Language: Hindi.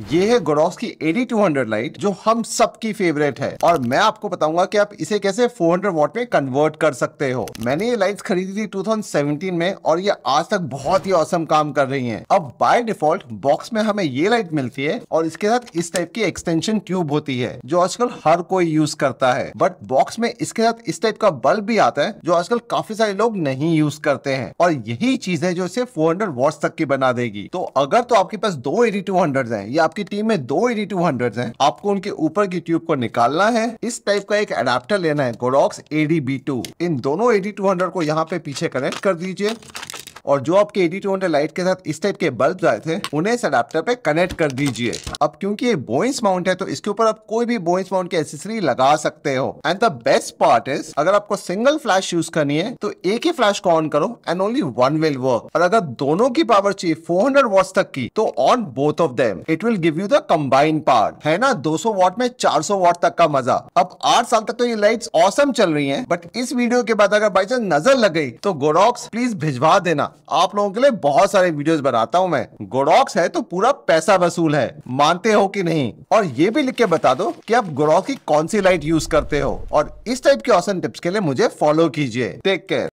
ये है गोरॉक्स की 8200 लाइट जो हम सबकी फेवरेट है। और मैं आपको बताऊँगा कि आप इसे कैसे 400 वॉट में कन्वर्ट कर सकते हो। मैंने ये लाइट्स खरीदी थी 2017 में और ये आज तक बहुत ही औसम काम कर रही हैं। अब बाय डिफ़ॉल्ट बॉक्स में हमें ये लाइट मिलती है और इसके साथ इस टाइप की एक्सटेंशन ट्यूब होती है, जो आजकल हर कोई यूज़ करता है। बट बॉक्स में इसके साथ इस टाइप का बल्ब भी आता है, जो आजकल काफ़ी सारे लोग नहीं यूज़ करते हैं। और यही चीज़ है जो इसे 400 वॉट्स तक की बना देगी। तो अगर तो आपके पास दो एटी टू हंड्रेड है, या आपकी टीम में दो एडी टू हंड्रेड है। आपको उनके ऊपर की ट्यूब को निकालना है। इस टाइप का एक अडेप्टर लेना है गोरॉक्स एडी बी टू इन दोनों एडी टू हंड्रेड को यहाँ पे पीछे कनेक्ट कर दीजिए। और जो आपके एडी टू लाइट के साथ इस टाइप के बल्ब आए थे, उन्हें इस अडेप्टर पे कनेक्ट कर दीजिए। अब क्योंकि ये बोइंस माउंट है तो इसके ऊपर आप कोई भी बोइंस माउंट की एसेसरी लगा सकते हो। And the best part is अगर आपको सिंगल फ्लैश यूज़ करनी है तो एक ही फ्लैश को ऑन करो and only one will work और अगर दोनों की पावर चाहिए 400 वॉट्स तक की तो on both of them it will give you the combine power है ना? 200 वॉट में 400 वॉट तक का मज़ा। अब आठ साल तक तो ये लाइट्स ऑसम चल रही हैं बट इस वीडियो के बाद अगर बाई चांस नज़र लग गई तो गोरॉक्स प्लीज़ भिजवा देना। आप लोगों के लिए बहुत सारे वीडियोस बनाता हूँ मैं। गोडॉक्स है तो पूरा पैसा वसूल है। मानते हो कि नहीं? और ये भी लिख के बता दो कि आप गोडॉक्स की कौन सी लाइट यूज़ करते हो। और इस टाइप के ऑसन टिप्स के लिए मुझे फॉलो कीजिए। Take care